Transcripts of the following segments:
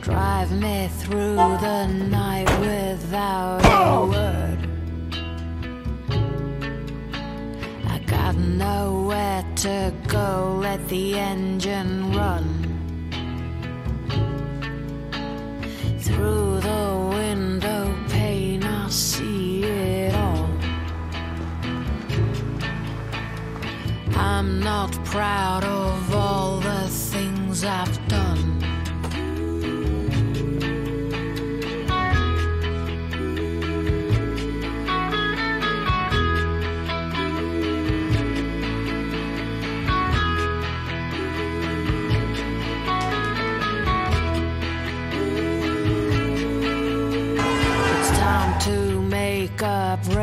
drive me through the night without a oh! word. I got nowhere to go, let the engine run. Through the window pane, I see it all. I'm not proud of all the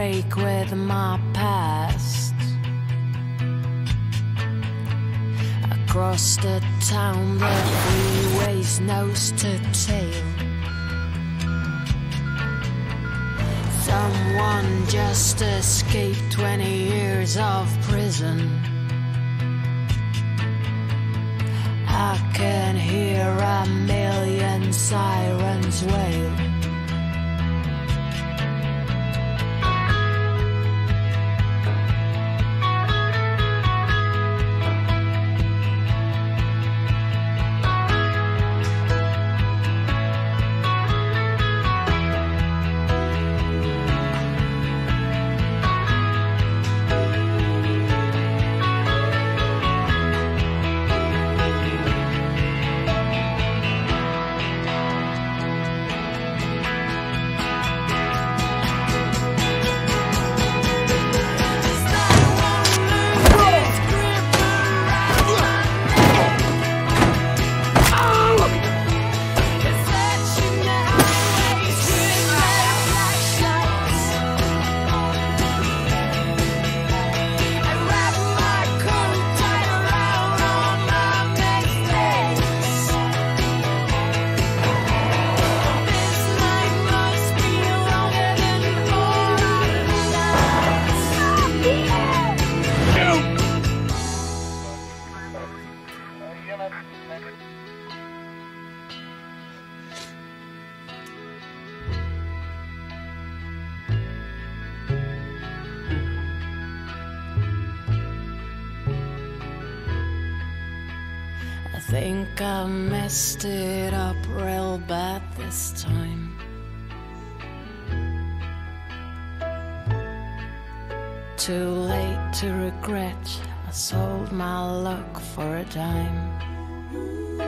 break with my past. Across the town, the freeway's nose to tail. Someone just escaped 20 years of prison. Think I messed it up real bad this time. Too late to regret, I sold my luck for a dime.